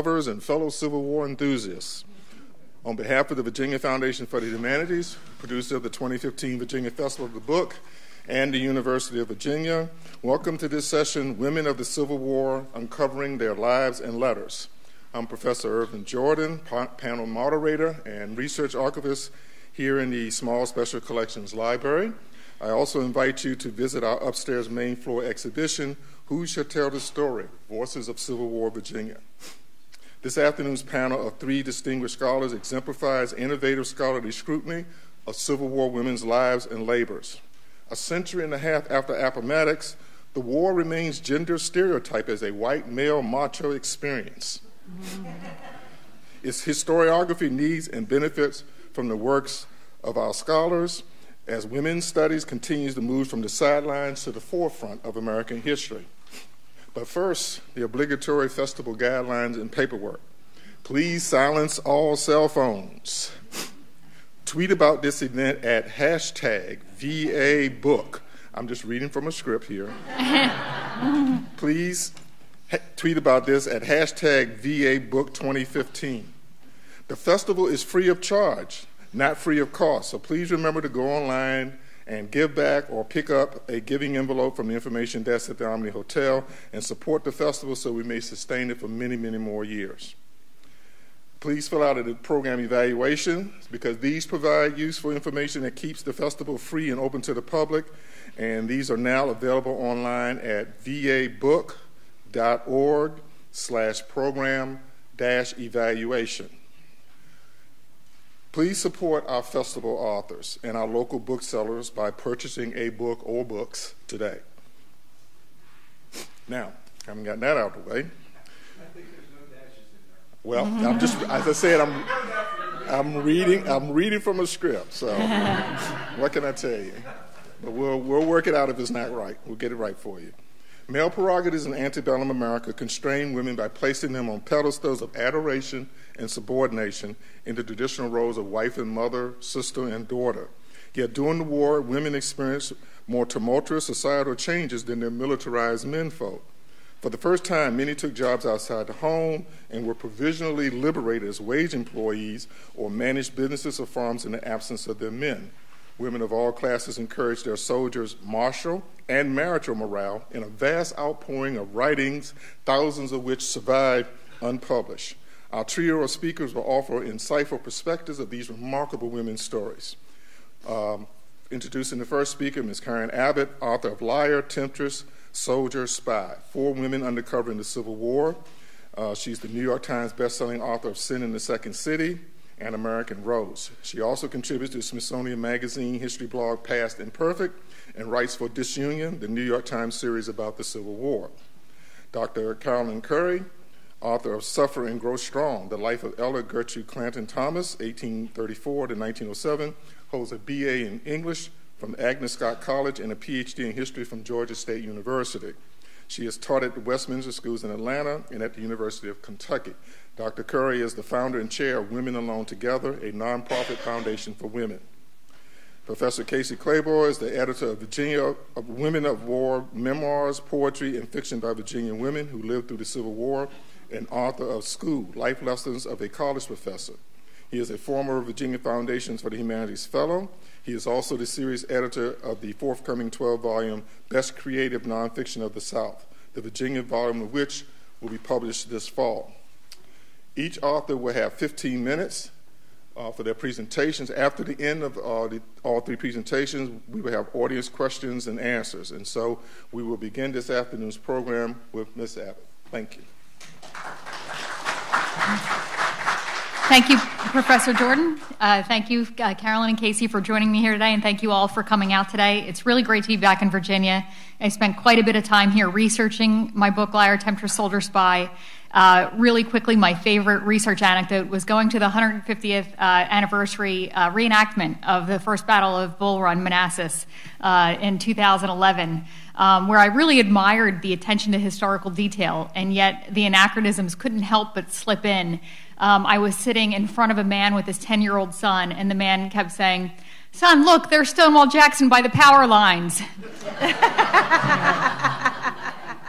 lovers and fellow Civil War enthusiasts. On behalf of the Virginia Foundation for the Humanities, producer of the 2015 Virginia Festival of the Book, and the University of Virginia, welcome to this session, Women of the Civil War Uncovering Their Lives and Letters. I'm Professor Ervin Jordan, panel moderator and research archivist here in the Small Special Collections Library. I also invite you to visit our upstairs main floor exhibition, Who Shall Tell the Story? Voices of Civil War Virginia. This afternoon's panel of three distinguished scholars exemplifies innovative scholarly scrutiny of Civil War women's lives and labors. A century and a half after Appomattox, the war remains gender stereotyped as a white male macho experience. Mm-hmm. its historiography needs and benefits from the works of our scholars as women's studies continues to move from the sidelines to the forefront of American history. But first, the obligatory festival guidelines and paperwork. Please silence all cell phones. Tweet about this event at hashtag VA Book. I'm just reading from a script here. Please tweet about this at hashtag VA Book 2015. The festival is free of charge, not free of cost, so please remember to go online and give back or pick up a giving envelope from the information desk at the Omni Hotel and support the festival so we may sustain it for many, many more years. Please fill out a program evaluation because these provide useful information that keeps the festival free and open to the public. And these are now available online at vabook.org slash program dash evaluation. Please support our festival authors and our local booksellers by purchasing a book or books today. Now, having gotten that out of the way. Well, I'm just as I said, I'm I'm reading I'm reading from a script, so what can I tell you? But we'll we'll work it out if it's not right. We'll get it right for you. Male prerogatives in antebellum America constrained women by placing them on pedestals of adoration and subordination in the traditional roles of wife and mother, sister and daughter. Yet during the war, women experienced more tumultuous societal changes than their militarized menfolk. For the first time, many took jobs outside the home and were provisionally liberated as wage employees or managed businesses or farms in the absence of their men. Women of all classes encouraged their soldiers' martial and marital morale in a vast outpouring of writings, thousands of which survive unpublished. Our trio of speakers will offer insightful perspectives of these remarkable women's stories. Um, introducing the first speaker, Ms. Karen Abbott, author of Liar, Temptress, Soldier, Spy, Four Women Undercover in the Civil War. Uh, she's the New York Times bestselling author of Sin in the Second City, and American Rose. She also contributes to Smithsonian Magazine history blog Past Imperfect and writes for Disunion, the New York Times series about the Civil War. Dr. Carolyn Curry, author of Suffer and Grow Strong, The Life of Ella Gertrude Clanton Thomas, 1834 to 1907, holds a BA in English from Agnes Scott College and a PhD in history from Georgia State University. She has taught at the Westminster Schools in Atlanta and at the University of Kentucky. Dr. Curry is the founder and chair of Women Alone Together, a nonprofit foundation for women. Professor Casey Clabough is the editor of Virginia of Women of War Memoirs, Poetry, and Fiction by Virginian Women Who Lived Through the Civil War, and author of School Life Lessons of a College Professor. He is a former Virginia Foundations for the Humanities Fellow. He is also the series editor of the forthcoming 12 volume Best Creative Nonfiction of the South, the Virginia volume of which will be published this fall. Each author will have 15 minutes uh, for their presentations. After the end of uh, the, all three presentations, we will have audience questions and answers. And so we will begin this afternoon's program with Ms. Abbott. Thank you. Thank you, Professor Jordan. Uh, thank you, uh, Carolyn and Casey, for joining me here today, and thank you all for coming out today. It's really great to be back in Virginia. I spent quite a bit of time here researching my book, Liar, Temptress, Soldier, Spy. Uh, really quickly, my favorite research anecdote was going to the 150th uh, anniversary uh, reenactment of the First Battle of Bull Run, Manassas, uh, in 2011. Um, where I really admired the attention to historical detail, and yet the anachronisms couldn't help but slip in um, I was sitting in front of a man with his 10 year old son, and the man kept saying, Son, look, there's Stonewall Jackson by the power lines.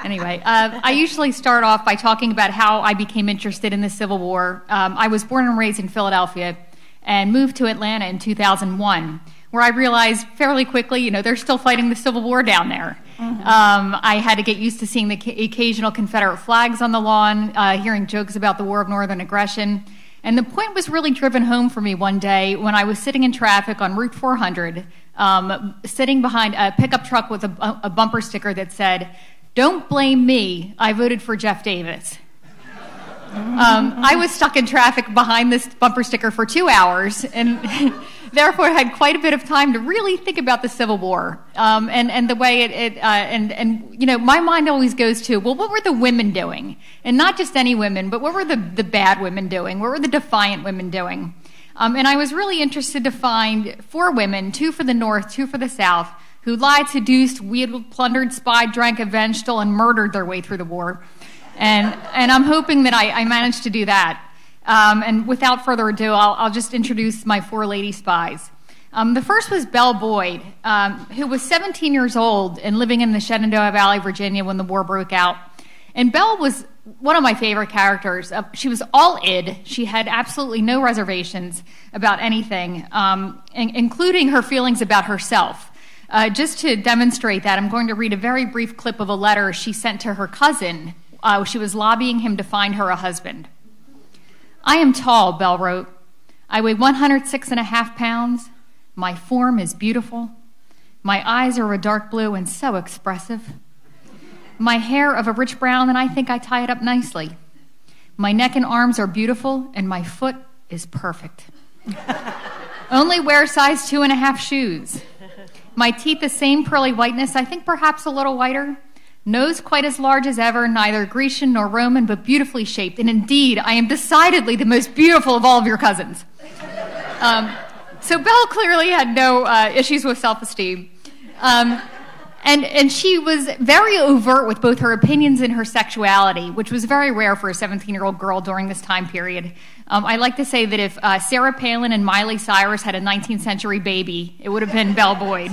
anyway, uh, I usually start off by talking about how I became interested in the Civil War. Um, I was born and raised in Philadelphia and moved to Atlanta in 2001, where I realized fairly quickly, you know, they're still fighting the Civil War down there. Mm-hmm. Um, I had to get used to seeing the occasional Confederate flags on the lawn, uh, hearing jokes about the War of Northern Aggression. And the point was really driven home for me one day when I was sitting in traffic on Route 400, um, sitting behind a pickup truck with a, a bumper sticker that said, Don't blame me, I voted for Jeff Davis. Um, I was stuck in traffic behind this bumper sticker for two hours and therefore I had quite a bit of time to really think about the Civil War um, and, and the way it, it uh, and, and, you know, my mind always goes to, well, what were the women doing? And not just any women, but what were the, the bad women doing? What were the defiant women doing? Um, and I was really interested to find four women, two for the North, two for the South, who lied, seduced, wheedled, plundered, spied, drank, avenged, stole, and murdered their way through the war. And, and I'm hoping that I, I managed to do that. Um, and without further ado, I'll, I'll, just introduce my four lady spies. Um, the first was Belle Boyd, um, who was 17 years old and living in the Shenandoah Valley, Virginia, when the war broke out. And Belle was one of my favorite characters. Uh, she was all id. She had absolutely no reservations about anything, um, in- including her feelings about herself. Uh, just to demonstrate that, I'm going to read a very brief clip of a letter she sent to her cousin uh, she was lobbying him to find her a husband. I am tall, Belle wrote. I weigh 106 and a half pounds. My form is beautiful. My eyes are a dark blue and so expressive. My hair of a rich brown, and I think I tie it up nicely. My neck and arms are beautiful, and my foot is perfect. Only wear size two and a half shoes. My teeth, the same pearly whiteness, I think perhaps a little whiter. Nose quite as large as ever, neither Grecian nor Roman, but beautifully shaped. And indeed, I am decidedly the most beautiful of all of your cousins. Um, so Belle clearly had no uh, issues with self esteem. Um, and, and she was very overt with both her opinions and her sexuality, which was very rare for a 17 year old girl during this time period. Um, I like to say that if uh, Sarah Palin and Miley Cyrus had a 19th century baby, it would have been Belle Boyd.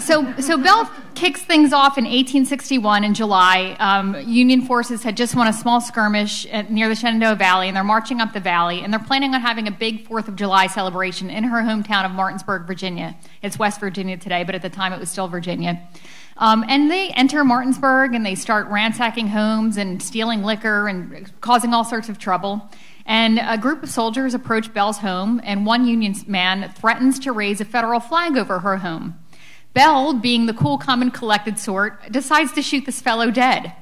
So, so Belle kicks things off in 1861 in July. Um, Union forces had just won a small skirmish at, near the Shenandoah Valley, and they're marching up the valley, and they're planning on having a big Fourth of July celebration in her hometown of Martinsburg, Virginia. It's West Virginia today, but at the time it was still Virginia. Um, and they enter Martinsburg and they start ransacking homes and stealing liquor and causing all sorts of trouble. And a group of soldiers approach Belle's home, and one Union man threatens to raise a federal flag over her home. Belle, being the cool, and collected sort, decides to shoot this fellow dead.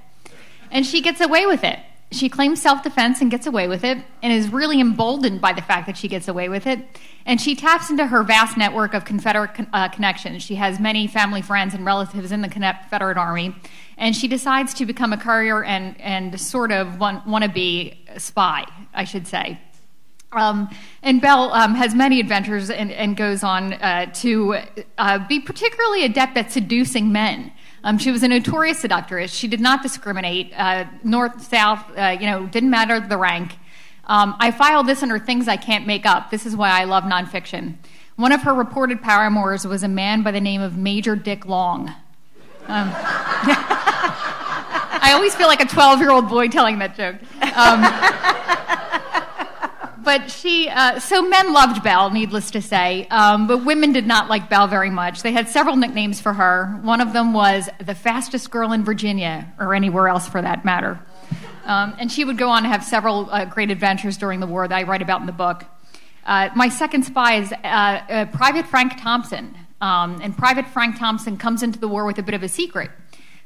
And she gets away with it. She claims self defense and gets away with it, and is really emboldened by the fact that she gets away with it. And she taps into her vast network of Confederate uh, connections. She has many family, friends, and relatives in the Confederate Army. And she decides to become a courier and, and sort of want, want to be a spy, I should say. Um, and Belle um, has many adventures and, and goes on uh, to uh, be particularly adept at seducing men. Um, she was a notorious seductress. She did not discriminate, uh, north, south, uh, you know, didn't matter the rank. Um, I filed this under things I can't make up. This is why I love nonfiction. One of her reported paramours was a man by the name of Major Dick Long. Um, I always feel like a 12 year old boy telling that joke. But she, uh, so men loved Belle, needless to say, um, but women did not like Belle very much. They had several nicknames for her. One of them was the fastest girl in Virginia, or anywhere else for that matter. Um, and she would go on to have several uh, great adventures during the war that I write about in the book. Uh, my second spy is uh, uh, Private Frank Thompson. Um, and Private Frank Thompson comes into the war with a bit of a secret.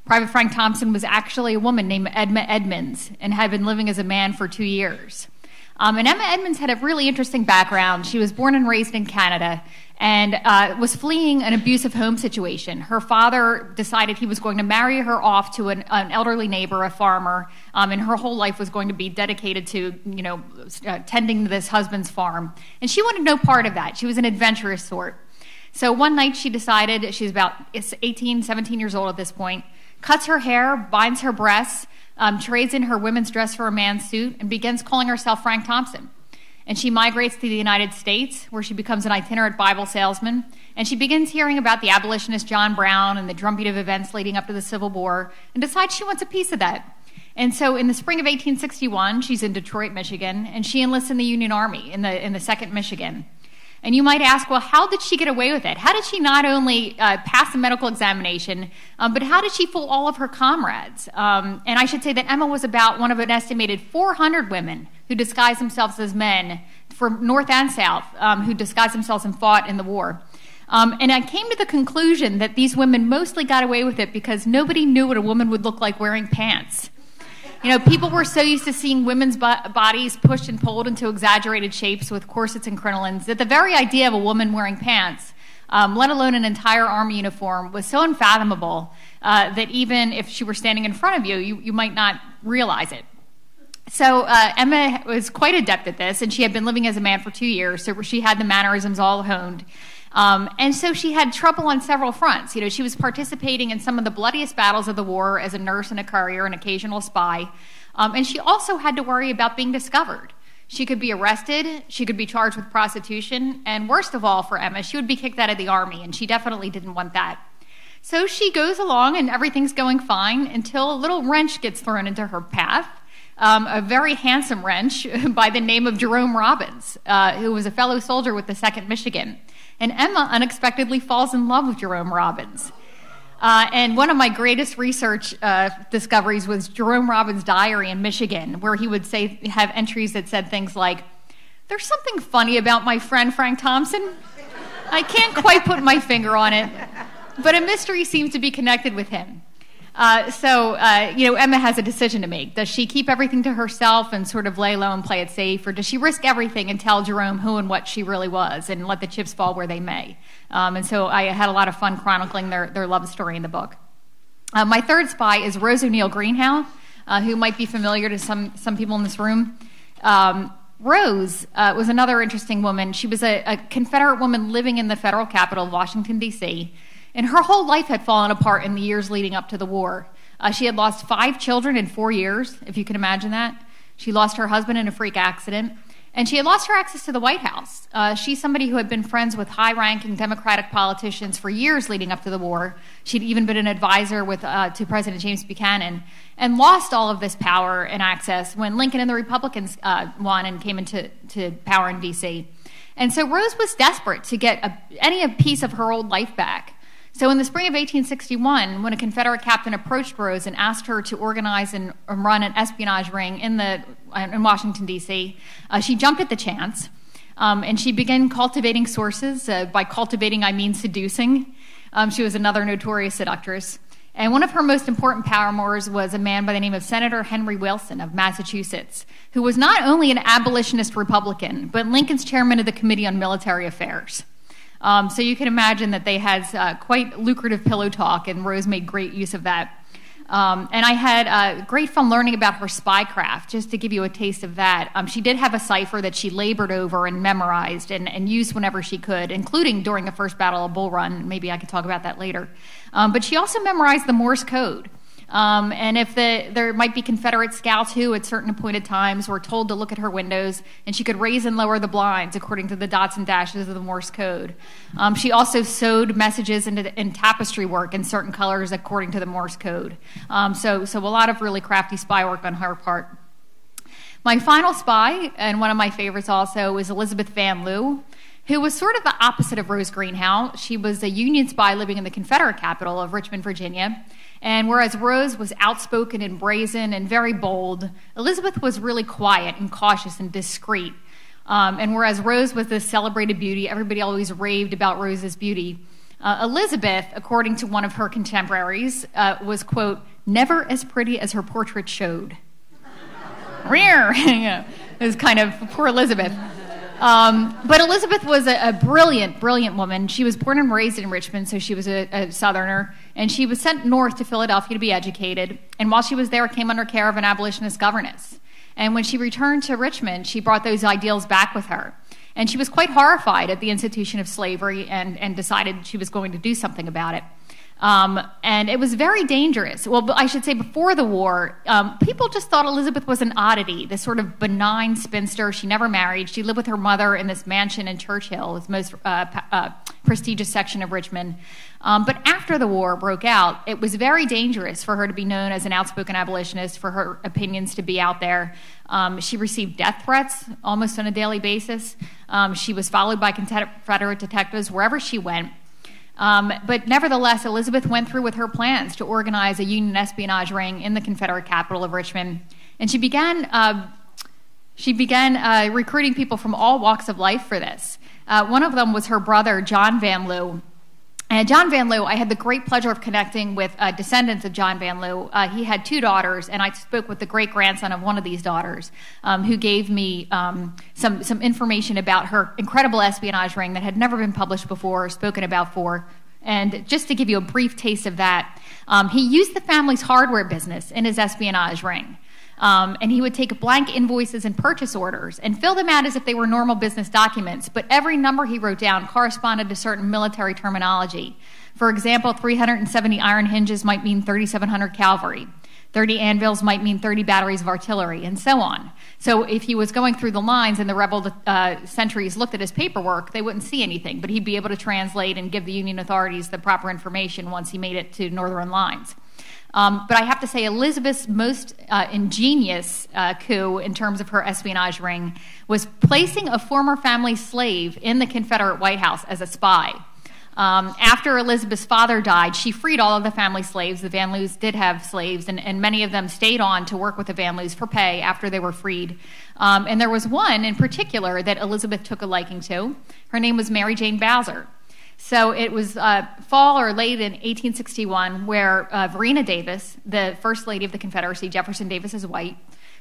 Private Frank Thompson was actually a woman named Emma Edmonds and had been living as a man for two years. Um, and Emma Edmonds had a really interesting background. She was born and raised in Canada and uh, was fleeing an abusive home situation. Her father decided he was going to marry her off to an, an elderly neighbor, a farmer, um, and her whole life was going to be dedicated to, you know, uh, tending this husband's farm. And she wanted no part of that. She was an adventurous sort. So one night she decided, she's about 18, 17 years old at this point, cuts her hair, binds her breasts, um, trades in her women's dress for a man's suit, and begins calling herself Frank Thompson. and she migrates to the United States, where she becomes an itinerant Bible salesman. And she begins hearing about the abolitionist John Brown and the drumbeat of events leading up to the Civil War, and decides she wants a piece of that. And so, in the spring of 1861, she's in Detroit, Michigan, and she enlists in the Union Army in the in the Second Michigan. And you might ask, well, how did she get away with it? How did she not only uh, pass the medical examination, um, but how did she fool all of her comrades? Um, and I should say that Emma was about one of an estimated 400 women who disguised themselves as men from North and South, um, who disguised themselves and fought in the war. Um, and I came to the conclusion that these women mostly got away with it because nobody knew what a woman would look like wearing pants. You know, people were so used to seeing women's bo- bodies pushed and pulled into exaggerated shapes with corsets and crinolines that the very idea of a woman wearing pants, um, let alone an entire army uniform, was so unfathomable uh, that even if she were standing in front of you, you, you might not realize it. So uh, Emma was quite adept at this, and she had been living as a man for two years, so she had the mannerisms all honed. Um, and so she had trouble on several fronts. You know, she was participating in some of the bloodiest battles of the war as a nurse and a courier, an occasional spy. Um, and she also had to worry about being discovered. She could be arrested, she could be charged with prostitution, and worst of all for Emma, she would be kicked out of the army, and she definitely didn't want that. So she goes along, and everything's going fine until a little wrench gets thrown into her path. Um, a very handsome wrench by the name of Jerome Robbins, uh, who was a fellow soldier with the 2nd Michigan and Emma unexpectedly falls in love with Jerome Robbins. Uh, and one of my greatest research uh, discoveries was Jerome Robbins' diary in Michigan, where he would say have entries that said things like, "There's something funny about my friend Frank Thompson. I can't quite put my finger on it, but a mystery seems to be connected with him." Uh, so, uh, you know, Emma has a decision to make. Does she keep everything to herself and sort of lay low and play it safe, or does she risk everything and tell Jerome who and what she really was and let the chips fall where they may? Um, and so I had a lot of fun chronicling their, their love story in the book. Uh, my third spy is Rose O'Neal Greenhow, uh, who might be familiar to some, some people in this room. Um, Rose uh, was another interesting woman. She was a, a Confederate woman living in the federal capital, Washington, D.C. And her whole life had fallen apart in the years leading up to the war. Uh, she had lost five children in four years, if you can imagine that. She lost her husband in a freak accident. And she had lost her access to the White House. Uh, she's somebody who had been friends with high ranking Democratic politicians for years leading up to the war. She'd even been an advisor with, uh, to President James Buchanan and lost all of this power and access when Lincoln and the Republicans uh, won and came into to power in D.C. And so Rose was desperate to get a, any piece of her old life back. So, in the spring of 1861, when a Confederate captain approached Rose and asked her to organize and run an espionage ring in, the, in Washington, D.C., uh, she jumped at the chance. Um, and she began cultivating sources. Uh, by cultivating, I mean seducing. Um, she was another notorious seductress. And one of her most important paramours was a man by the name of Senator Henry Wilson of Massachusetts, who was not only an abolitionist Republican, but Lincoln's chairman of the Committee on Military Affairs. Um, so you can imagine that they had uh, quite lucrative pillow talk, and Rose made great use of that. Um, and I had uh, great fun learning about her spycraft, just to give you a taste of that. Um, she did have a cipher that she labored over and memorized and, and, used whenever she could, including during the first Battle of Bull Run. Maybe I could talk about that later. Um, but she also memorized the Morse code. Um, and if the, there might be Confederate scouts who, at certain appointed times, were told to look at her windows, and she could raise and lower the blinds according to the dots and dashes of the Morse code. Um, she also sewed messages into in tapestry work in certain colors according to the Morse code. Um, so, so a lot of really crafty spy work on her part. My final spy, and one of my favorites also, is Elizabeth Van Lew who was sort of the opposite of Rose Greenhow. She was a Union spy living in the Confederate capital of Richmond, Virginia. And whereas Rose was outspoken and brazen and very bold, Elizabeth was really quiet and cautious and discreet. Um, and whereas Rose was this celebrated beauty, everybody always raved about Rose's beauty. Uh, Elizabeth, according to one of her contemporaries, uh, was, quote, never as pretty as her portrait showed. Rear! it was kind of poor Elizabeth. Um, but Elizabeth was a, a, brilliant, brilliant woman. She was born and raised in Richmond, so she was a, a, Southerner, and she was sent north to Philadelphia to be educated. And while she was there, came under care of an abolitionist governess. And when she returned to Richmond, she brought those ideals back with her. And she was quite horrified at the institution of slavery and, and decided she was going to do something about it. Um, and it was very dangerous. Well, I should say before the war, um, people just thought Elizabeth was an oddity, this sort of benign spinster. She never married. She lived with her mother in this mansion in Church Hill, most uh, uh, prestigious section of Richmond. Um, but after the war broke out, it was very dangerous for her to be known as an outspoken abolitionist, for her opinions to be out there. Um, she received death threats almost on a daily basis. Um, she was followed by Confederate detectives wherever she went. Um, but nevertheless, Elizabeth went through with her plans to organize a Union espionage ring in the Confederate capital of Richmond, and she began. Uh, she began uh, recruiting people from all walks of life for this. Uh, one of them was her brother, John Van Lew, and John Van Lew, I had the great pleasure of connecting with uh, descendants of John Van Lew. Uh, he had two daughters, and I spoke with the great grandson of one of these daughters, um, who gave me um, some, some information about her incredible espionage ring that had never been published before or spoken about for. And just to give you a brief taste of that, um, he used the family's hardware business in his espionage ring. Um, and he would take blank invoices and purchase orders and fill them out as if they were normal business documents. But every number he wrote down corresponded to certain military terminology. For example, 370 iron hinges might mean 3,700 cavalry. 30 anvils might mean 30 batteries of artillery, and so on. So if he was going through the lines and the rebel uh, sentries looked at his paperwork, they wouldn't see anything, but he'd be able to translate and give the Union authorities the proper information once he made it to northern lines. Um, but I have to say, Elizabeth's most uh, ingenious uh, coup in terms of her espionage ring was placing a former family slave in the Confederate White House as a spy. Um, after Elizabeth's father died, she freed all of the family slaves. The Van Lews did have slaves, and, and many of them stayed on to work with the Van Lews for pay after they were freed. Um, and there was one in particular that Elizabeth took a liking to. Her name was Mary Jane Bowser. So it was uh, fall or late in 1861 where uh, Varina Davis, the first lady of the Confederacy, Jefferson Davis is white,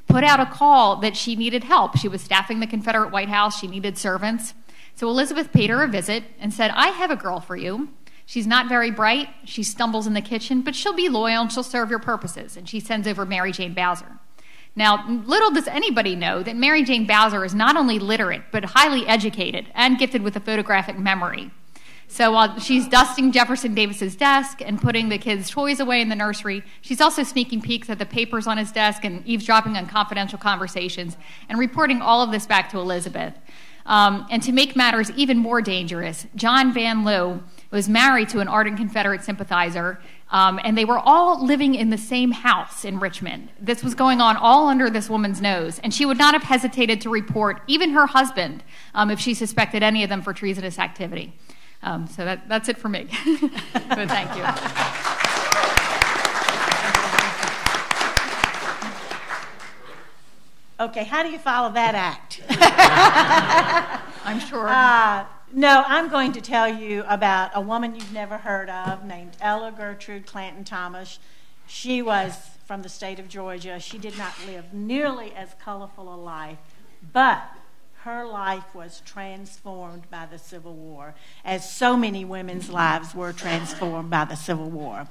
put out a call that she needed help. She was staffing the Confederate White House, she needed servants. So Elizabeth paid her a visit and said, I have a girl for you. She's not very bright. She stumbles in the kitchen, but she'll be loyal and she'll serve your purposes. And she sends over Mary Jane Bowser. Now, little does anybody know that Mary Jane Bowser is not only literate, but highly educated and gifted with a photographic memory. So while she's dusting Jefferson Davis's desk and putting the kids' toys away in the nursery, she's also sneaking peeks at the papers on his desk and eavesdropping on confidential conversations and reporting all of this back to Elizabeth. Um, and to make matters even more dangerous, John Van Lew was married to an ardent Confederate sympathizer, um, and they were all living in the same house in Richmond. This was going on all under this woman's nose, and she would not have hesitated to report even her husband um, if she suspected any of them for treasonous activity. Um, so that, that's it for me. but thank you. Okay, how do you follow that act? I'm sure. Uh, no, I'm going to tell you about a woman you've never heard of named Ella Gertrude Clanton Thomas. She was from the state of Georgia. She did not live nearly as colorful a life, but her life was transformed by the Civil War, as so many women's lives were transformed by the Civil War.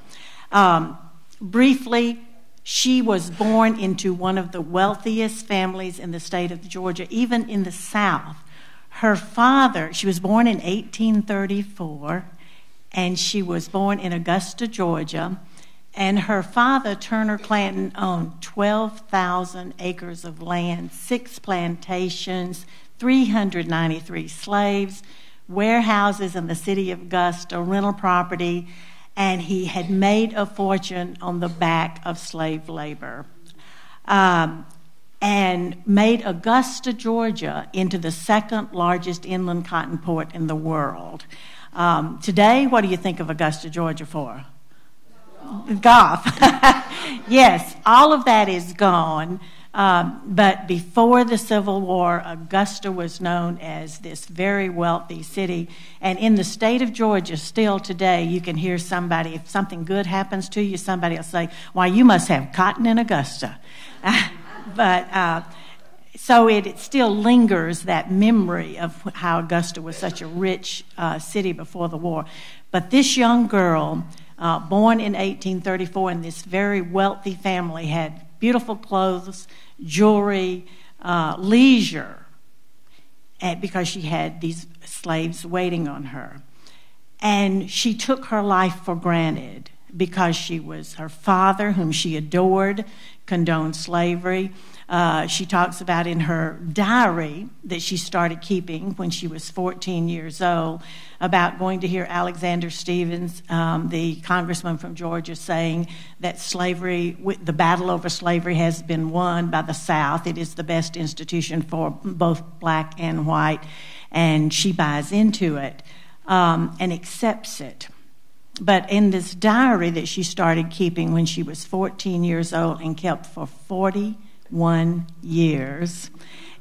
Um, briefly, she was born into one of the wealthiest families in the state of Georgia, even in the South. Her father, she was born in 1834, and she was born in Augusta, Georgia. And her father, Turner Clanton, owned 12,000 acres of land, six plantations, 393 slaves, warehouses in the city of Augusta, rental property, and he had made a fortune on the back of slave labor. Um, and made Augusta, Georgia, into the second largest inland cotton port in the world. Um, today, what do you think of Augusta, Georgia for? Golf. yes, all of that is gone. Um, but before the Civil War, Augusta was known as this very wealthy city. And in the state of Georgia, still today, you can hear somebody, if something good happens to you, somebody will say, Why, you must have cotton in Augusta. but uh, so it, it, still lingers that memory of how Augusta was such a rich uh, city before the war. But this young girl, uh, born in 1834 in this very wealthy family, had beautiful clothes, jewelry, uh, leisure, because she had these slaves waiting on her. And she took her life for granted because she was her father, whom she adored, condoned slavery. Uh, she talks about in her diary that she started keeping when she was 14 years old about going to hear Alexander Stephens, um, the congressman from Georgia, saying that slavery, the battle over slavery has been won by the South. It is the best institution for both black and white. And she buys into it um, and accepts it. But in this diary that she started keeping when she was 14 years old and kept for 41 years,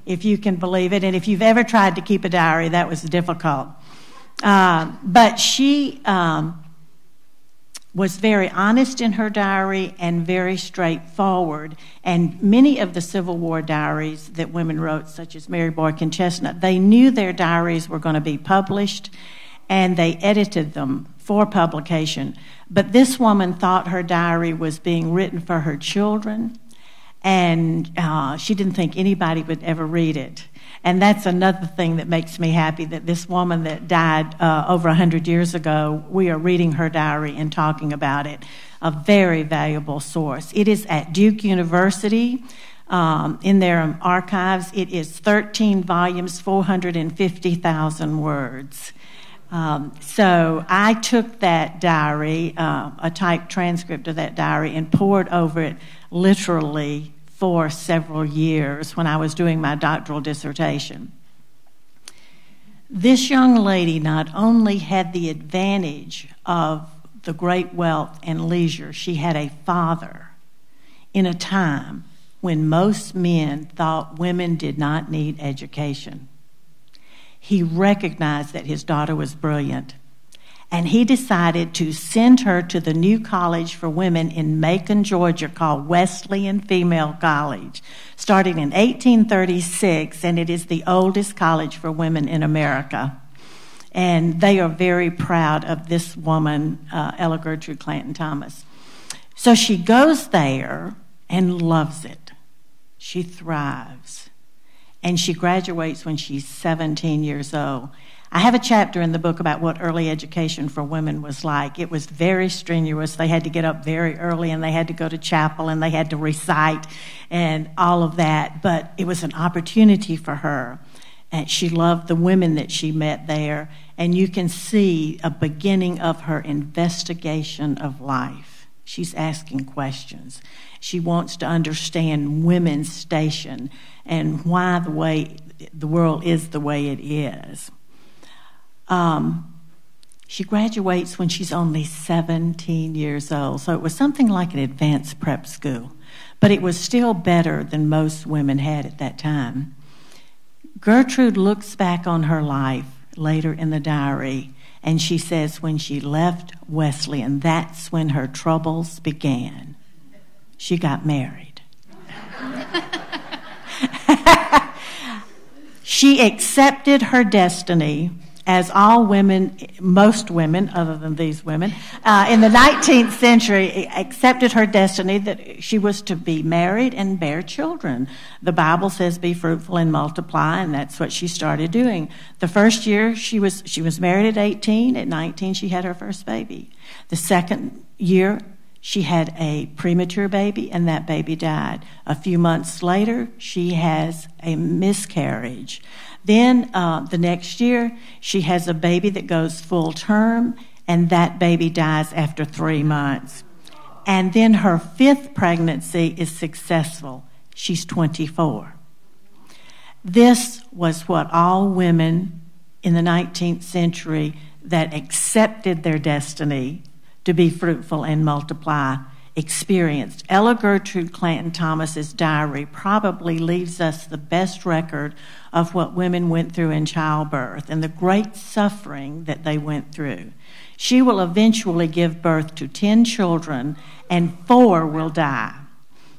if you can believe it, and if you've ever tried to keep a diary, that was difficult. Uh, but she um, was very honest in her diary and very straightforward. And many of the Civil War diaries that women wrote, such as Mary Boykin Chesnut, they knew their diaries were going to be published and they edited them for publication. But this woman thought her diary was being written for her children, and uh, she didn't think anybody would ever read it. And that's another thing that makes me happy that this woman that died uh, over 100 years ago, we are reading her diary and talking about it. A very valuable source. It is at Duke University. Um, in their archives, it is 13 volumes, 450,000 words. Um, so I took that diary, uh, a typed transcript of that diary, and pored over it literally for several years when I was doing my doctoral dissertation. This young lady not only had the advantage of the great wealth and leisure, she had a father in a time when most men thought women did not need education he recognized that his daughter was brilliant. And he decided to send her to the new college for women in Macon, Georgia, called Wesleyan Female College, starting in 1836, and it is the oldest college for women in America. And they are very proud of this woman, uh, Ella Gertrude Clanton Thomas. So she goes there and loves it. She thrives and she graduates when she's 17 years old. I have a chapter in the book about what early education for women was like. It was very strenuous. They had to get up very early and they had to go to chapel and they had to recite and all of that. But it was an opportunity for her. And she loved the women that she met there. And you can see a beginning of her investigation of life. She's asking questions. She wants to understand women's station and why the way the world is the way it is. Um, she graduates when she's only 17 years old, so it was something like an advanced prep school, but it was still better than most women had at that time. Gertrude looks back on her life later in the diary and she says when she left Wesleyan, that's when her troubles began. She got married. she accepted her destiny as all women, most women, other than these women, uh, in the 19th century accepted her destiny that she was to be married and bear children. The Bible says, "Be fruitful and multiply," and that's what she started doing. The first year she was she was married at 18. At 19, she had her first baby. The second year, she had a premature baby, and that baby died. A few months later, she has a miscarriage. Then uh, the next year, she has a baby that goes full term, and that baby dies after three months. And then her fifth pregnancy is successful. She's 24. This was what all women in the 19th century that accepted their destiny to be fruitful and multiply experienced. Ella Gertrude Clanton Thomas's diary probably leaves us the best record of what women went through in childbirth and the great suffering that they went through. She will eventually give birth to 10 children and 4 will die.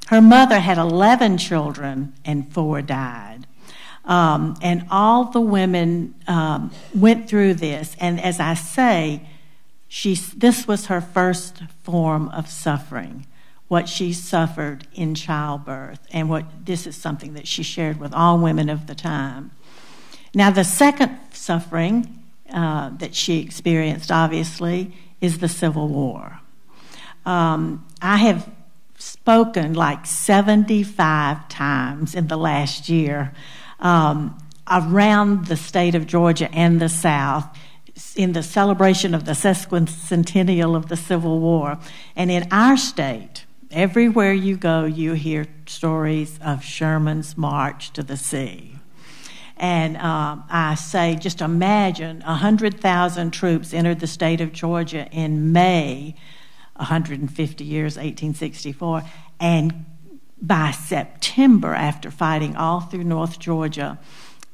Her mother had 11 children and 4 died. Um, and all the women um, went through this. And as I say, she, this was her first form of suffering, what she suffered in childbirth, and what this is something that she shared with all women of the time. Now, the second suffering uh, that she experienced, obviously, is the Civil War. Um, I have spoken like 75 times in the last year um, around the state of Georgia and the South in the celebration of the sesquicentennial of the Civil War. And in our state, everywhere you go, you hear stories of Sherman's march to the sea. And um, I say, just imagine 100,000 troops entered the state of Georgia in May, 150 years, 1864, and by September, after fighting all through North Georgia,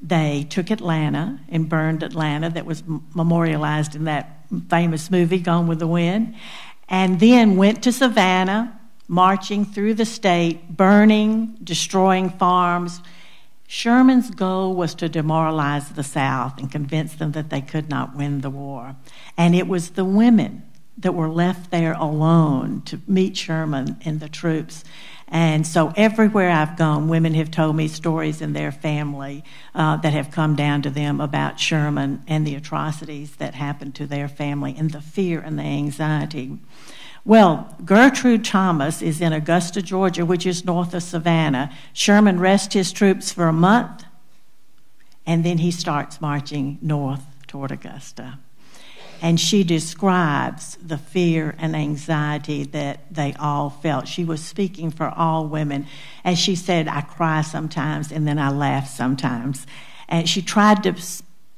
they took Atlanta and burned Atlanta, that was memorialized in that famous movie, Gone with the Wind, and then went to Savannah, marching through the state, burning, destroying farms. Sherman's goal was to demoralize the South and convince them that they could not win the war. And it was the women that were left there alone to meet Sherman and the troops. And so everywhere I've gone, women have told me stories in their family uh, that have come down to them about Sherman and the atrocities that happened to their family and the fear and the anxiety. Well, Gertrude Thomas is in Augusta, Georgia, which is north of Savannah. Sherman rests his troops for a month, and then he starts marching north toward Augusta and she describes the fear and anxiety that they all felt. She was speaking for all women. As she said, I cry sometimes and then I laugh sometimes. And she tried to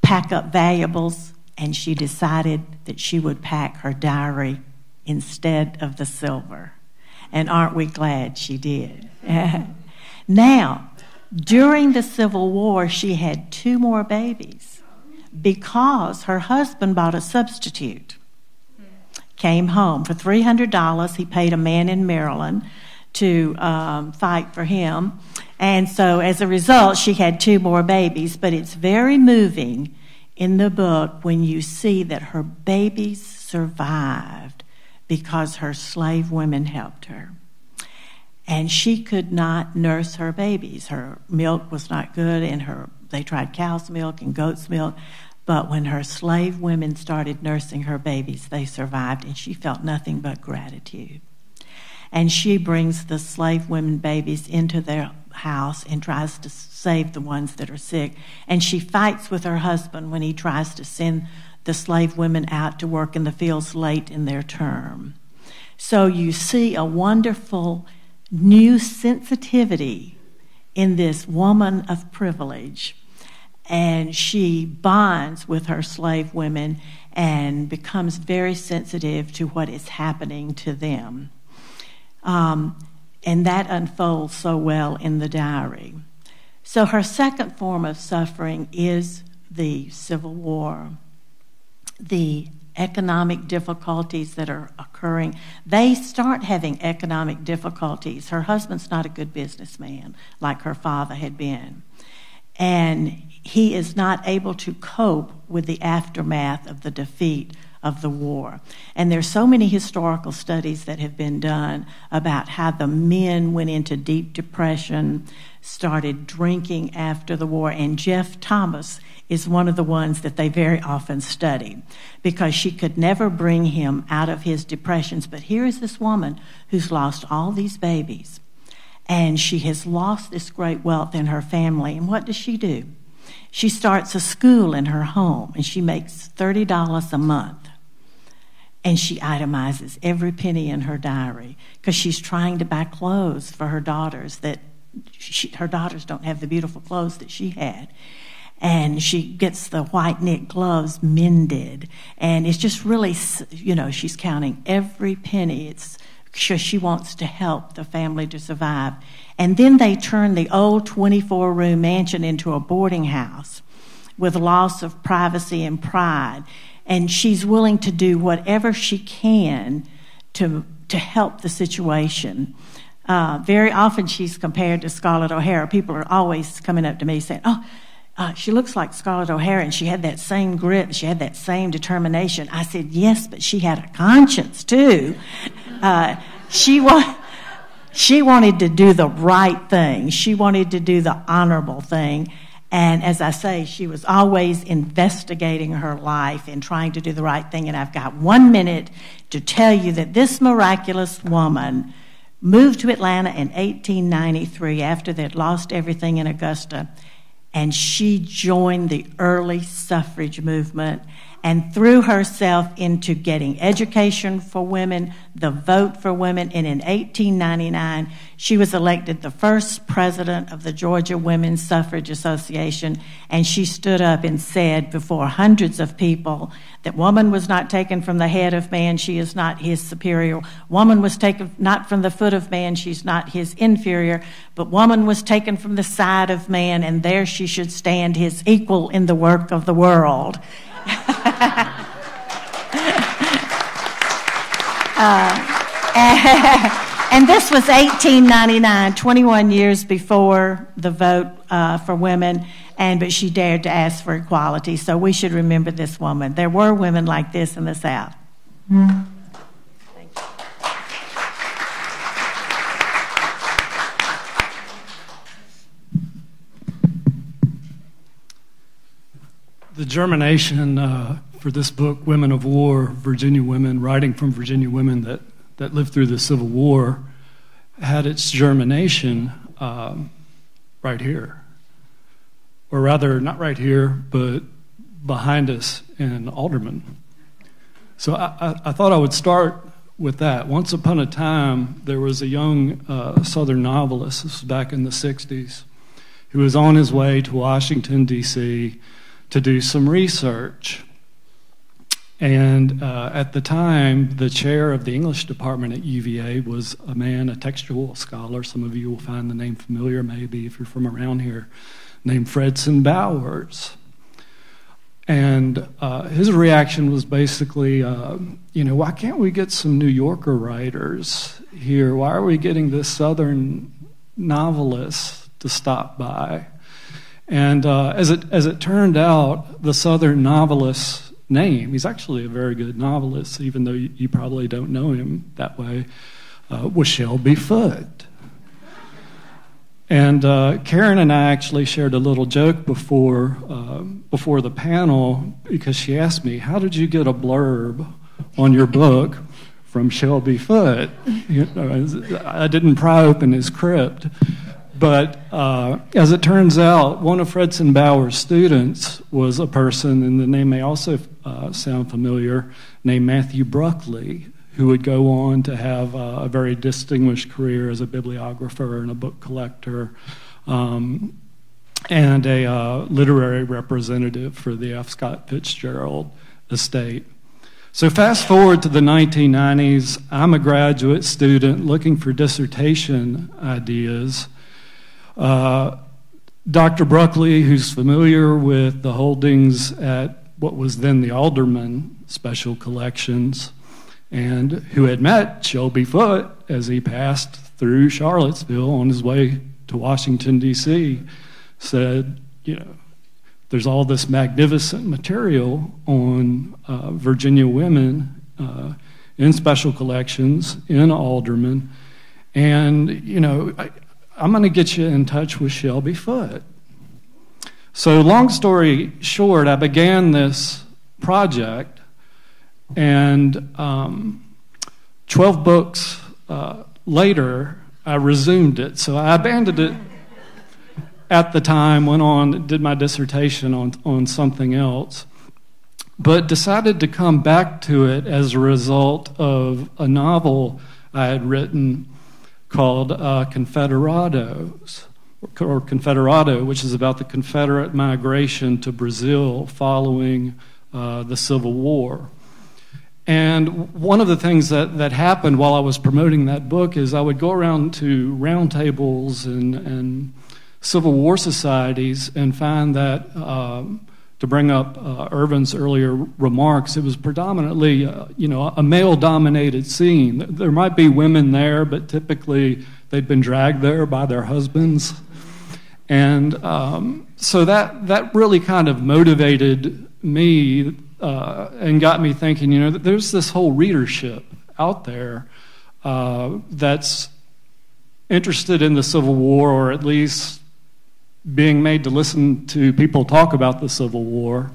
pack up valuables and she decided that she would pack her diary instead of the silver. And aren't we glad she did? now, during the Civil War, she had two more babies because her husband bought a substitute. Came home for $300. He paid a man in Maryland to um, fight for him. And so as a result, she had two more babies. But it's very moving in the book when you see that her babies survived because her slave women helped her. And she could not nurse her babies. Her milk was not good, and her they tried cow's milk and goat's milk. But when her slave women started nursing her babies, they survived, and she felt nothing but gratitude. And she brings the slave women babies into their house and tries to save the ones that are sick. And she fights with her husband when he tries to send the slave women out to work in the fields late in their term. So you see a wonderful new sensitivity in this woman of privilege and she bonds with her slave women and becomes very sensitive to what is happening to them. Um, and that unfolds so well in the diary. So, her second form of suffering is the Civil War, the economic difficulties that are occurring. They start having economic difficulties. Her husband's not a good businessman like her father had been. And he is not able to cope with the aftermath of the defeat of the war. And there's so many historical studies that have been done about how the men went into deep depression, started drinking after the war, and Jeff Thomas is one of the ones that they very often study because she could never bring him out of his depressions. But here is this woman who's lost all these babies and she has lost this great wealth in her family. And what does she do? She starts a school in her home and she makes $30 a month. And she itemizes every penny in her diary because she's trying to buy clothes for her daughters that she, her daughters don't have the beautiful clothes that she had. And she gets the white knit gloves mended. And it's just really, you know, she's counting every penny. It's she wants to help the family to survive. And then they turn the old 24 room mansion into a boarding house with loss of privacy and pride. And she's willing to do whatever she can to, to help the situation. Uh, very often she's compared to Scarlett O'Hara. People are always coming up to me saying, Oh, uh, she looks like Scarlett O'Hara and she had that same grit, she had that same determination. I said, Yes, but she had a conscience too. Uh, she, wa- she wanted to do the right thing, she wanted to do the honorable thing. And as I say, she was always investigating her life and trying to do the right thing. And I've got one minute to tell you that this miraculous woman moved to Atlanta in 1893 after they'd lost everything in Augusta. And she joined the early suffrage movement and threw herself into getting education for women, the vote for women. And in 1899, she was elected the first president of the Georgia Women's Suffrage Association. And she stood up and said before hundreds of people that woman was not taken from the head of man, she is not his superior. Woman was taken not from the foot of man, she's not his inferior. But woman was taken from the side of man, and there she should stand his equal in the work of the world. Uh, and this was 1899, 21 years before the vote uh, for women, and but she dared to ask for equality. So we should remember this woman. There were women like this in the South. Mm. The germination uh, for this book, Women of War, Virginia Women, writing from Virginia women that, that lived through the Civil War, had its germination um, right here. Or rather, not right here, but behind us in Alderman. So I, I, I thought I would start with that. Once upon a time, there was a young uh, Southern novelist, this was back in the 60s, who was on his way to Washington, D.C to do some research. And uh, at the time, the chair of the English department at UVA was a man, a textual scholar. Some of you will find the name familiar, maybe, if you're from around here, named Fredson Bowers. And uh, his reaction was basically, uh, you know, why can't we get some New Yorker writers here? Why are we getting this Southern novelist to stop by? And uh, as, it, as it turned out, the Southern novelist's name, he's actually a very good novelist, even though you, you probably don't know him that way, uh, was Shelby Foote. And uh, Karen and I actually shared a little joke before, uh, before the panel because she asked me, How did you get a blurb on your book from Shelby Foote? You know, I didn't pry open his crypt. But uh, as it turns out, one of Fredson Bowers' students was a person, and the name may also uh, sound familiar, named Matthew Bruccoli, who would go on to have uh, a very distinguished career as a bibliographer and a book collector. Um, and a uh, literary representative for the F. Scott Fitzgerald estate. So, fast forward to the 1990s, I'm a graduate student looking for dissertation ideas. Uh, Dr. Bruccoli, who's familiar with the holdings at what was then the Alderman Special Collections, and who had met Shelby Foote as he passed through Charlottesville on his way to Washington, D.C., said, you know, there's all this magnificent material on uh, Virginia women uh, in special collections, in Alderman. And, you know, I, I'm going to get you in touch with Shelby Foote. So, long story short, I began this project, and um, 12 books uh, later, I resumed it. So, I abandoned it at the time, went on, did my dissertation on, on something else, but decided to come back to it as a result of a novel I had written called uh, Confederados, or Confederado, which is about the Confederate migration to Brazil following uh, the Civil War. And one of the things that, that happened while I was promoting that book is I would go around to roundtables and, and Civil War societies and find that um, to bring up uh, Ervin's earlier remarks, it was predominantly, uh, you know, a male-dominated scene. There might be women there, but typically they'd been dragged there by their husbands, and um, so that that really kind of motivated me uh, and got me thinking. You know, there's this whole readership out there uh, that's interested in the Civil War, or at least being made to listen to people talk about the Civil War.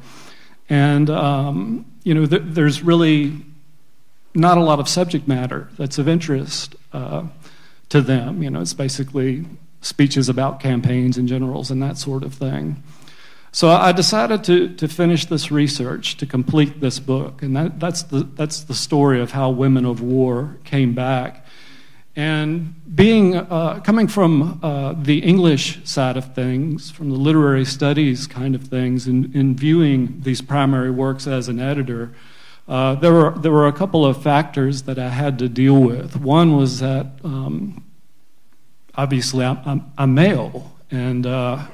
And, um, you know, th- there's really not a lot of subject matter that's of interest uh, to them. You know, it's basically speeches about campaigns and generals and that sort of thing. So I decided to, to finish this research, to complete this book. And that, that's, the, that's the story of how Women of War came back. And being, uh, coming from uh, the English side of things, from the literary studies kind of things, in viewing these primary works as an editor, uh, there, were, there were a couple of factors that I had to deal with. One was that um, obviously I'm, I'm, I'm male, and uh,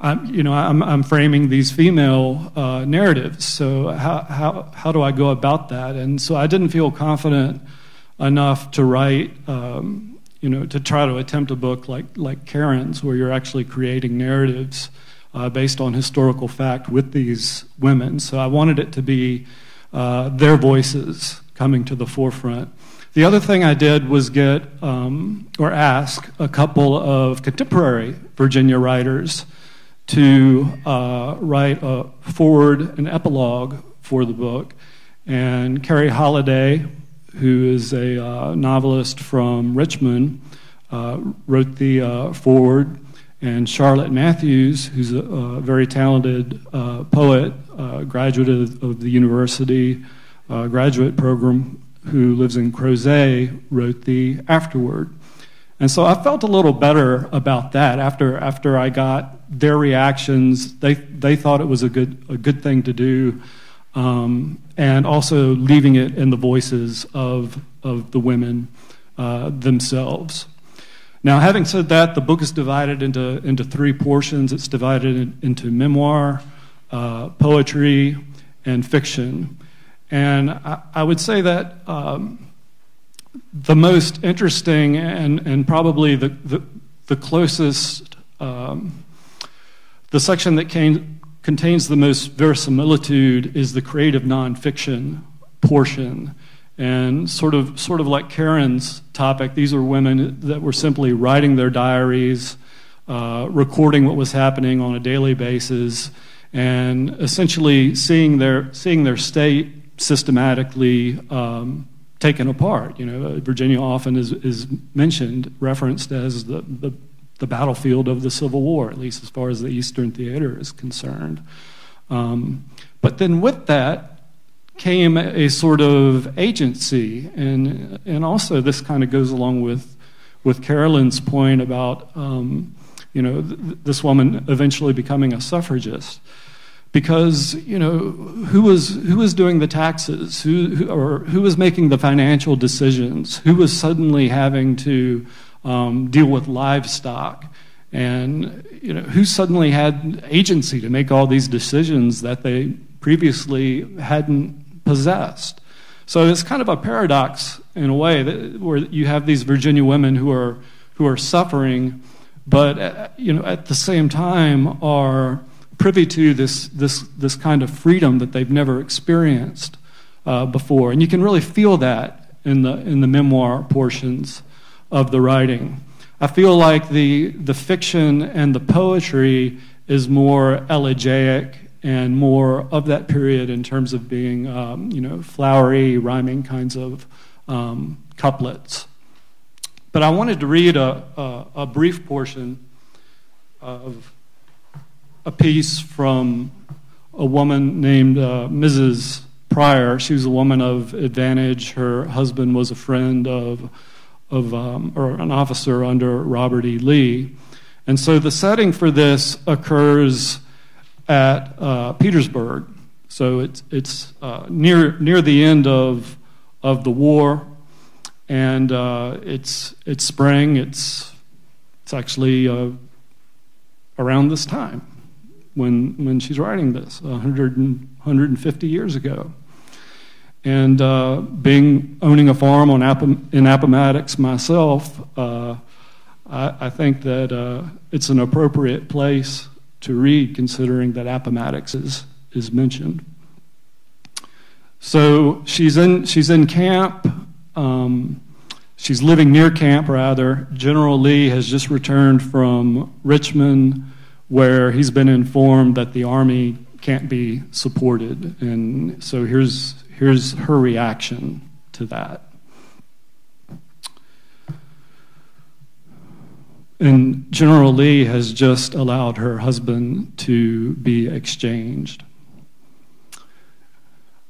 I'm, you know, I'm, I'm framing these female uh, narratives. So how, how, how do I go about that? And so I didn't feel confident enough to write, um, you know, to try to attempt a book like, like Karen's, where you're actually creating narratives uh, based on historical fact with these women. So I wanted it to be uh, their voices coming to the forefront. The other thing I did was get um, or ask a couple of contemporary Virginia writers to uh, write a foreword and epilogue for the book. And Carrie Holliday, who is a uh, novelist from Richmond, uh, wrote the uh, foreword. And Charlotte Matthews, who's a, a very talented uh, poet, uh, graduate of, of, the university graduate program, who lives in Crozet, wrote the afterword. And so I felt a little better about that after, after I got their reactions. They, they thought it was a good, a good thing to do, um, and also leaving it in the voices of, of the women uh, themselves. Now, having said that, the book is divided into, into three portions. It's divided in, into memoir, uh, poetry, and fiction. And I, I would say that um, the most interesting and, and probably the, the, the closest, um, the section that came, contains the most verisimilitude is the creative nonfiction portion. And sort of, sort of like Karen's topic, these are women that were simply writing their diaries, uh, recording what was happening on a daily basis, and essentially seeing their, seeing their state systematically um, taken apart. You know, Virginia often is, is mentioned, referenced as the, the, the, battlefield of the Civil War, at least as far as the Eastern Theater is concerned. Um, but then with that came a sort of agency, and, and also this kind of goes along with, with Carolyn's point about, um, you know, th- this woman eventually becoming a suffragist. Because you know who was who was doing the taxes? Who, who, or who was making the financial decisions? Who was suddenly having to um, deal with livestock. And you know who suddenly had agency to make all these decisions that they previously hadn't possessed? So it's kind of a paradox in a way that, where you have these virginia women who are who are suffering but uh, you know at the same time are privy to this, this, this kind of freedom that they've never experienced uh, before. And you can really feel that in the, in the memoir portions of the writing. I feel like the, the fiction and the poetry is more elegiac and more of that period in terms of being, um, you know, flowery, rhyming kinds of um, couplets. But I wanted to read a, a, a brief portion of a piece from a woman named uh, Mrs. Pryor. She was a woman of advantage. Her husband was a friend of, of um, or an officer under Robert E. Lee. And so the setting for this occurs at uh, Petersburg. So it's, it's uh, near, near the end of, of the war, and uh, it's, it's spring. It's, it's actually uh, around this time when, when she's writing this, 100 and, 150 years ago. And uh, being owning a farm in Appomattox myself, uh, I, I, think that uh, it's an appropriate place to read, considering that Appomattox is, is mentioned. So she's in, she's in camp. Um, she's living near camp, rather. General Lee has just returned from Richmond where he's been informed that the Army can't be supported. And so here's, here's her reaction to that. And General Lee has just allowed her husband to be exchanged.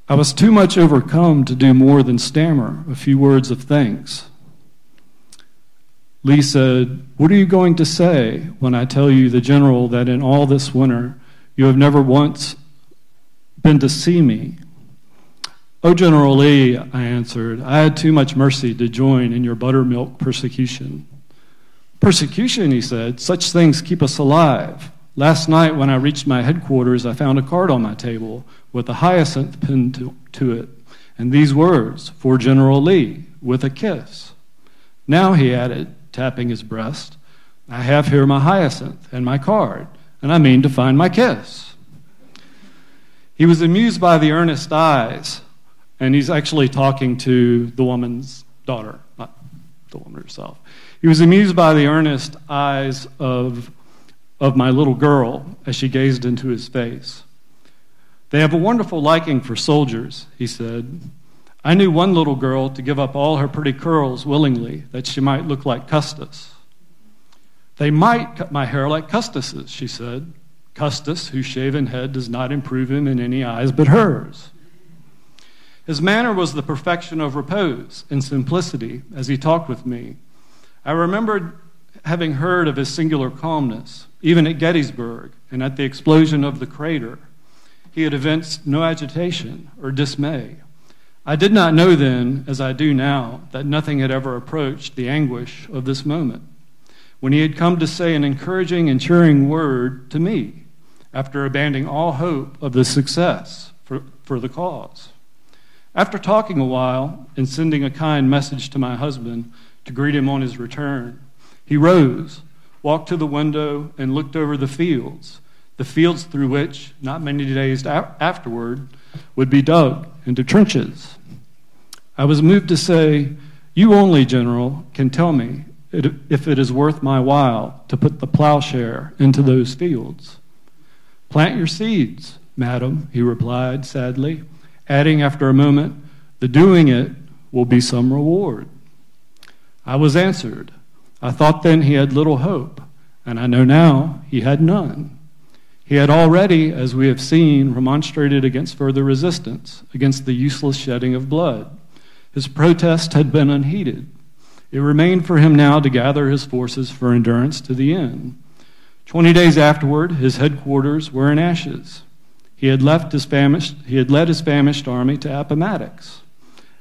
I was too much overcome to do more than stammer a few words of thanks. Lee said, What are you going to say when I tell you, the general, that in all this winter you have never once been to see me? Oh, General Lee, I answered, I had too much mercy to join in your buttermilk persecution. Persecution, he said, such things keep us alive. Last night, when I reached my headquarters, I found a card on my table with a hyacinth pinned to, to it, and these words, For General Lee, with a kiss. Now, he added, tapping his breast, I have here my hyacinth and my card, and I mean to find my kiss. He was amused by the earnest eyes, and he's actually talking to the woman's daughter, not the woman herself. He was amused by the earnest eyes of, of my little girl as she gazed into his face. They have a wonderful liking for soldiers, he said. I knew one little girl to give up all her pretty curls willingly that she might look like Custis. They might cut my hair like Custis's, she said. Custis, whose shaven head does not improve him in any eyes but hers. His manner was the perfection of repose and simplicity as he talked with me. I remembered having heard of his singular calmness, even at Gettysburg and at the explosion of the crater. He had evinced no agitation or dismay. I did not know then, as I do now, that nothing had ever approached the anguish of this moment. When he had come to say an encouraging and cheering word to me, after abandoning all hope of the success for, for the cause. After talking a while and sending a kind message to my husband, to greet him on his return. He rose, walked to the window, and looked over the fields, the fields through which, not many days afterward, would be dug into trenches. I was moved to say, You only, General, can tell me if it is worth my while to put the plowshare into those fields. Plant your seeds, madam, he replied sadly, adding after a moment, The doing it will be some reward. I was answered. I thought then he had little hope, and I know now he had none. He had already, as we have seen, remonstrated against further resistance, against the useless shedding of blood. His protest had been unheeded. It remained for him now to gather his forces for endurance to the end. Twenty days afterward, his headquarters were in ashes. He had, left his famished, he had led his famished army to Appomattox,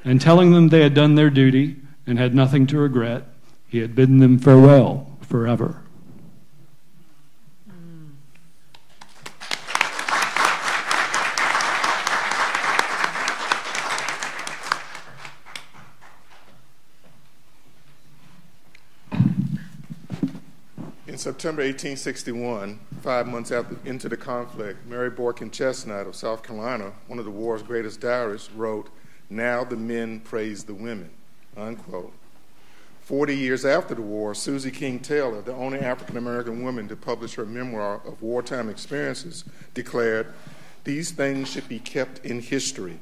and telling them they had done their duty, and had nothing to regret. He had bidden them farewell forever. In September 1861, five months after, into the conflict, Mary Boykin Chesnut of South Carolina, one of the war's greatest diarists, wrote, Now the men praise the women unquote. 40 years after the war, Susie King Taylor, the only African American woman to publish her memoir of wartime experiences, declared, These things should be kept in history.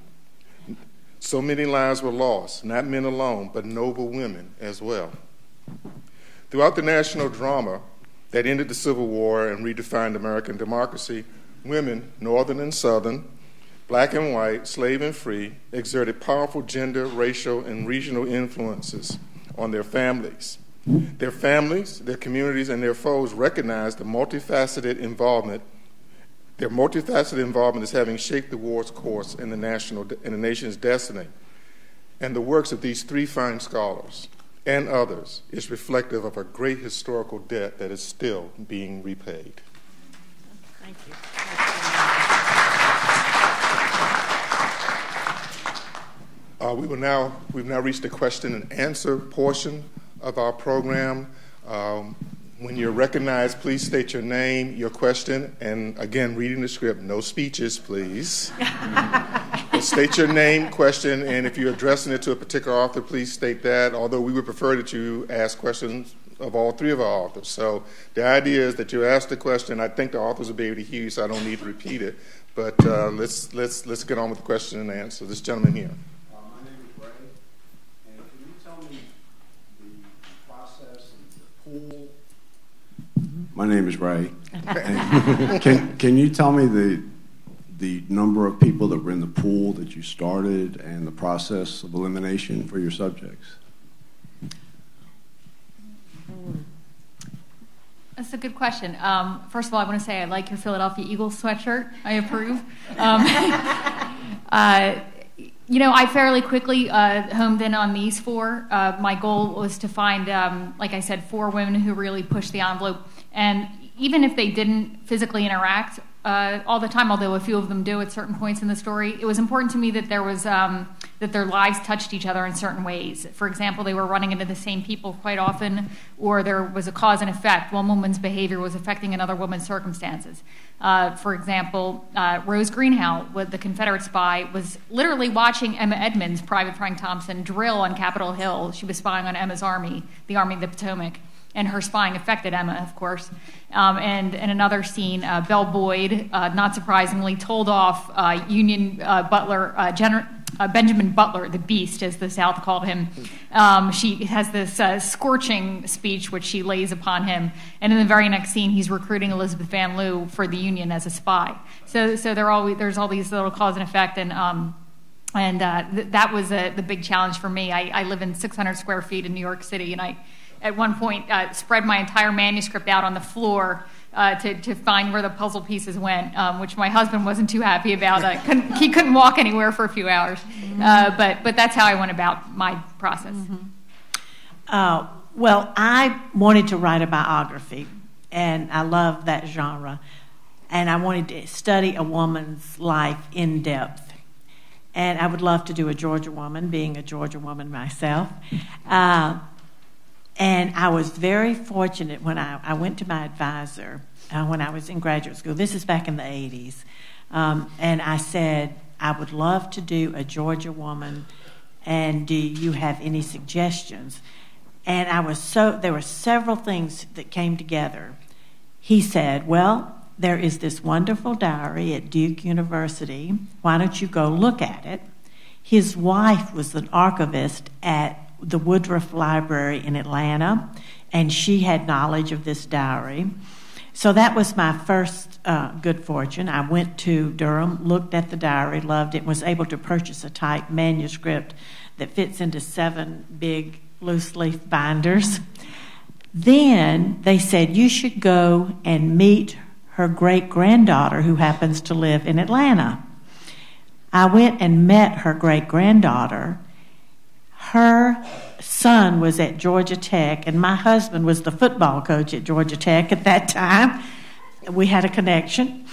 So many lives were lost, not men alone, but noble women as well. Throughout the national drama that ended the Civil War and redefined American democracy, women, Northern and Southern, black and white, slave and free, exerted powerful gender, racial, and regional influences on their families. Their families, their communities, and their foes recognized the multifaceted involvement. Their multifaceted involvement is having shaped the war's course in the, national, in the nation's destiny. And the works of these three fine scholars and others is reflective of a great historical debt that is still being repaid. Thank you. Uh, we will now, we've now reached the question and answer portion of our program. Um, when you're recognized, please state your name, your question, and again, reading the script, no speeches, please. state your name, question, and if you're addressing it to a particular author, please state that. Although we would prefer that you ask questions of all three of our authors. So the idea is that you ask the question. I think the authors will be able to hear you, so I don't need to repeat it. But uh, let's let's let's get on with the question and answer. This gentleman here. Uh, my name is Ray, and can you tell me the process and the pool? My name is Ray. can can you tell me the the number of people that were in the pool that you started and the process of elimination for your subjects? That's a good question. Um, first of all, I want to say I like your Philadelphia Eagles sweatshirt. I approve. Um, uh, you know, I fairly quickly uh, homed in on these four. Uh, my goal was to find, um, like I said, four women who really pushed the envelope. And even if they didn't physically interact uh, all the time, although a few of them do at certain points in the story. It was important to me that there was um, that their lives touched each other in certain ways. For example, they were running into the same people quite often, or there was a cause and effect. One woman's behavior was affecting another woman's circumstances. Uh, for example, uh, Rose Greenhow, the Confederate spy, was literally watching Emma Edmonds, Private Frank Thompson, drill on Capitol Hill. She was spying on Emma's army, the Army of the Potomac and her spying affected Emma, of course. Um, and in another scene, uh, Belle Boyd, uh, not surprisingly, told off uh, Union uh, Butler, uh, Gen- uh, Benjamin Butler, the Beast, as the South called him. Um, she has this scorching speech which she lays upon him. And in the very next scene, he's recruiting Elizabeth Van Lew for the Union as a spy. So, so always, there's all these little cause and effect. And um, and th- that was a, the big challenge for me. I, I live in 600 square feet in New York City, and I at one point uh, spread my entire manuscript out on the floor uh, to, to find where the puzzle pieces went, um, which my husband wasn't too happy about. Uh, couldn't, he couldn't walk anywhere for a few hours. Uh, but, but that's how I went about my process. Mm-hmm. Uh, well, I wanted to write a biography, and I love that genre. And I wanted to study a woman's life in depth. And I would love to do a Georgia woman, being a Georgia woman myself. And I was very fortunate when I, I went to my advisor uh, when I was in graduate school. This is back in the 80s. Um, and I said, I would love to do a Georgia woman, and do you have any suggestions? And I was so, there were several things that came together. He said, Well, there is this wonderful diary at Duke University. Why don't you go look at it? His wife was an archivist at the Woodruff Library in Atlanta, and she had knowledge of this diary. So that was my first uh, good fortune. I went to Durham, looked at the diary, loved it, was able to purchase a type manuscript that fits into seven big loose leaf binders. Then they said, You should go and meet her great granddaughter who happens to live in Atlanta. I went and met her great granddaughter, her son was at Georgia Tech, and my husband was the football coach at Georgia Tech at that time. We had a connection.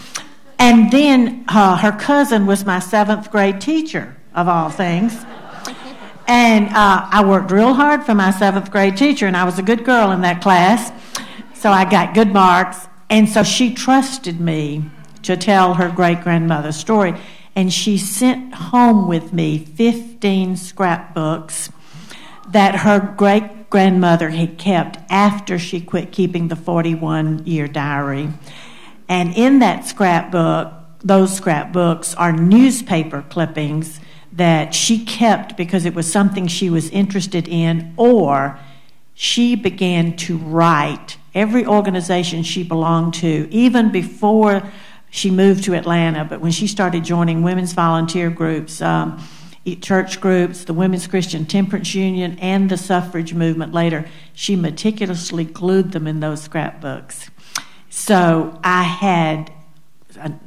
And then uh, her cousin was my seventh grade teacher, of all things. And uh, I worked real hard for my seventh grade teacher, and I was a good girl in that class. So I got good marks. And so she trusted me to tell her great grandmother's story and she sent home with me 15 scrapbooks that her great grandmother had kept after she quit keeping the 41 year diary. And in that scrapbook, those scrapbooks are newspaper clippings that she kept because it was something she was interested in, or she began to write every organization she belonged to, even before she moved to Atlanta, but when she started joining women's volunteer groups, um, church groups, the Women's Christian Temperance Union, and the suffrage movement later, she meticulously glued them in those scrapbooks. So I had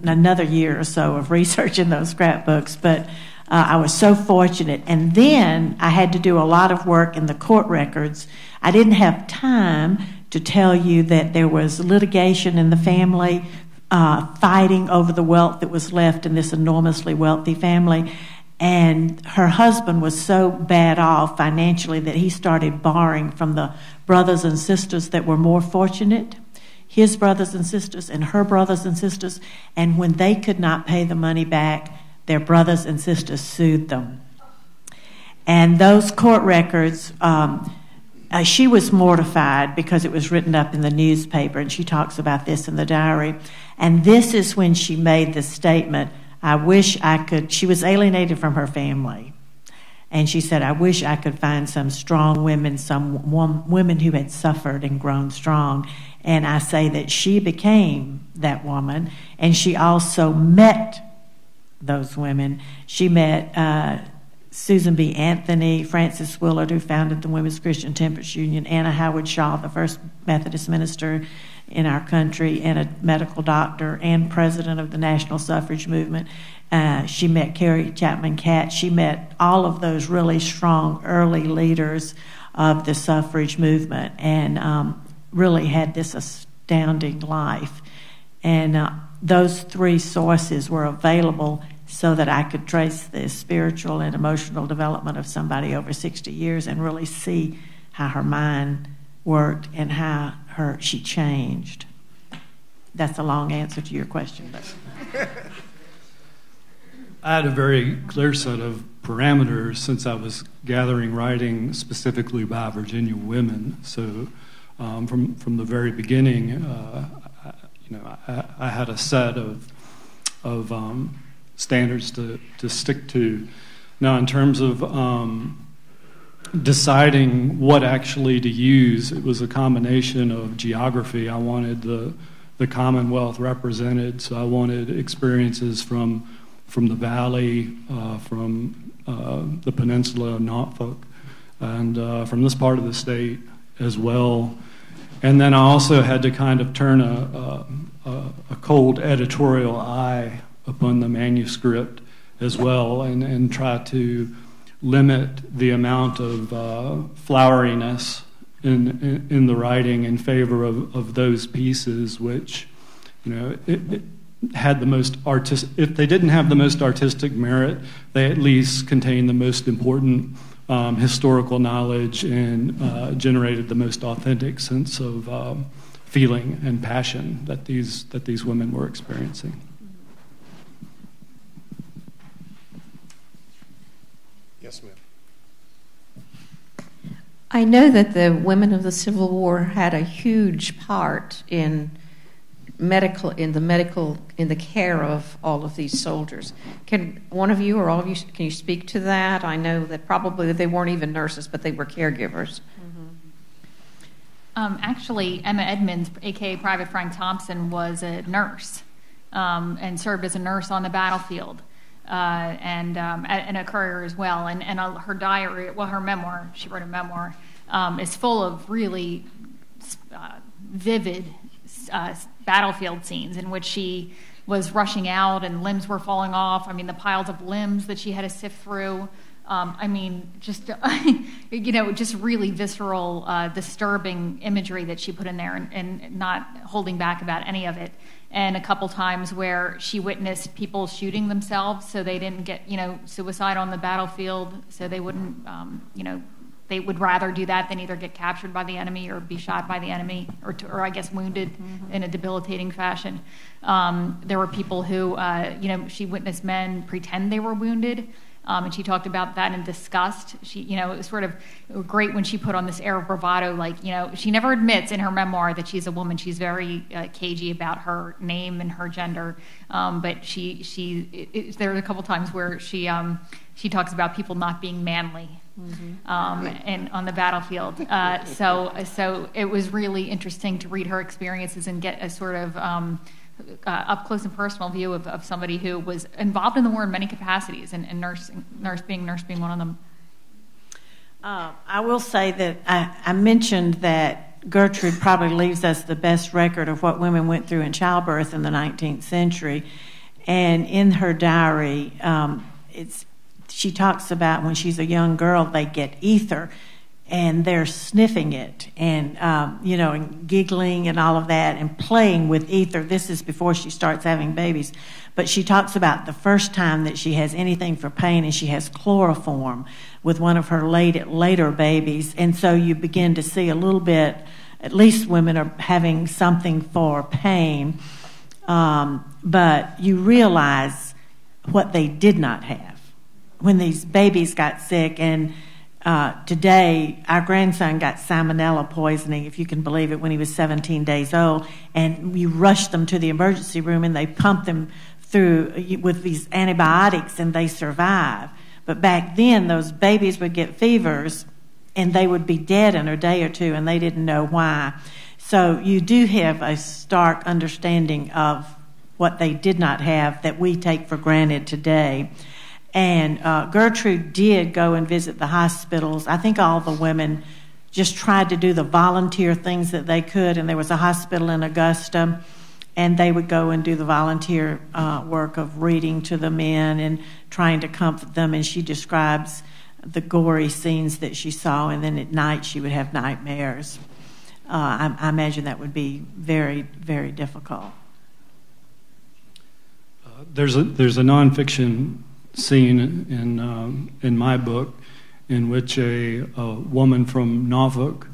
another year or so of research in those scrapbooks, but uh, I was so fortunate. And then I had to do a lot of work in the court records. I didn't have time to tell you that there was litigation in the family uh, fighting over the wealth that was left in this enormously wealthy family. And her husband was so bad off financially that he started borrowing from the brothers and sisters that were more fortunate, his brothers and sisters, and her brothers and sisters. And when they could not pay the money back, their brothers and sisters sued them. And those court records, um, uh, she was mortified because it was written up in the newspaper, and she talks about this in the diary. And this is when she made the statement I wish I could. She was alienated from her family. And she said, I wish I could find some strong women, some women who had suffered and grown strong. And I say that she became that woman, and she also met those women. She met uh, Susan B. Anthony, Frances Willard, who founded the Women's Christian Temperance Union, Anna Howard Shaw, the first Methodist minister in our country, and a medical doctor and president of the National Suffrage Movement. Uh, she met Carrie Chapman Catt. She met all of those really strong early leaders of the suffrage movement and um, really had this astounding life. And uh, those three sources were available so that I could trace the spiritual and emotional development of somebody over 60 years and really see how her mind worked and how her she changed. That's a long answer to your question. But. I had a very clear set of parameters since I was gathering writing specifically by Virginia women. So um, from from the very beginning, uh, I, you know, I, I, had a set of of um, standards to, to stick to. Now, in terms of um, deciding what actually to use, it was a combination of geography. I wanted the, the Commonwealth represented, so I wanted experiences from, from the valley, uh, from uh, the peninsula of Norfolk, and uh, from this part of the state as well. And then I also had to kind of turn a, a, a cold editorial eye upon the manuscript as well and, and try to limit the amount of uh, floweriness in, in, the writing in favor of, of those pieces which, you know, it, it had the most artistic, if they didn't have the most artistic merit, they at least contained the most important um, historical knowledge and uh, generated the most authentic sense of um, feeling and passion that these, that these women were experiencing. I know that the women of the Civil War had a huge part in medical in the medical in the care of all of these soldiers. Can one of you or all of you can you speak to that? I know that probably they weren't even nurses, but they were caregivers. Mm-hmm. Um, actually, Emma Edmonds, aka Private Frank Thompson, was a nurse um, and served as a nurse on the battlefield uh, and um, and a courier as well. And and uh, her diary, well, her memoir, she wrote a memoir, um, is full of really uh, vivid uh, battlefield scenes in which she was rushing out and limbs were falling off. I mean, the piles of limbs that she had to sift through. Um, I mean, just you know, just really visceral, uh, disturbing imagery that she put in there, and, and not holding back about any of it and a couple times where she witnessed people shooting themselves so they didn't get you know suicide on the battlefield so they wouldn't um, you know they would rather do that than either get captured by the enemy or be shot by the enemy or, to, or I guess wounded mm-hmm. in a debilitating fashion. Um, there were people who, uh, you know, she witnessed men pretend they were wounded um, and she talked about that in disgust. She, you know, it was sort of great when she put on this air of bravado. Like, you know, she never admits in her memoir that she's a woman. She's very uh, cagey about her name and her gender. Um, but she, she, it, it, there are a couple times where she, um, she talks about people not being manly. Mm-hmm. Um, and on the battlefield, uh, so so it was really interesting to read her experiences and get a sort of um, uh, up close and personal view of, of somebody who was involved in the war in many capacities, and, and nurse, nurse being nurse being one of them. Uh, I will say that I, I, mentioned that Gertrude probably leaves us the best record of what women went through in childbirth in the 19th century, and in her diary, um, it's she talks about when she's a young girl they get ether and they're sniffing it and um, you know and giggling and all of that and playing with ether. This is before she starts having babies. But she talks about the first time that she has anything for pain and she has chloroform with one of her late, later babies. And so you begin to see a little bit at least women are having something for pain um, but you realize what they did not have. When these babies got sick and uh, today, our grandson got salmonella poisoning, if you can believe it, when he was 17 days old. And we rushed them to the emergency room and they pumped them through uh, with these antibiotics and they survived. But back then, those babies would get fevers and they would be dead in a day or two and they didn't know why. So you do have a stark understanding of what they did not have that we take for granted today. And uh, Gertrude did go and visit the hospitals. I think all the women just tried to do the volunteer things that they could. And there was a hospital in Augusta, and they would go and do the volunteer uh, work of reading to the men and trying to comfort them. And she describes the gory scenes that she saw, and then at night she would have nightmares. Uh, I, I, imagine that would be very, very difficult. Uh, there's a there's a nonfiction scene in, um, in my book in which a, a woman from Norfolk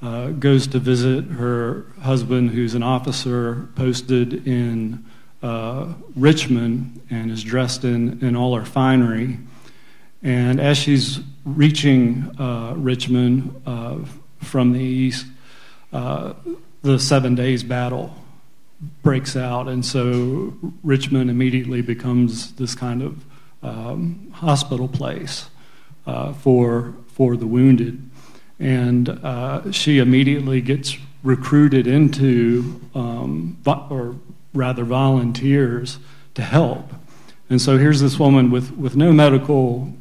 uh, goes to visit her husband, who's an officer posted in uh, Richmond and is dressed in, in all her finery. And as she's reaching uh, Richmond uh, from the east, uh, the Seven Days Battle breaks out. And so Richmond immediately becomes this kind of um, hospital place uh, for for the wounded, and uh, she immediately gets recruited into, um, or rather, volunteers to help. And so here's this woman with with no medical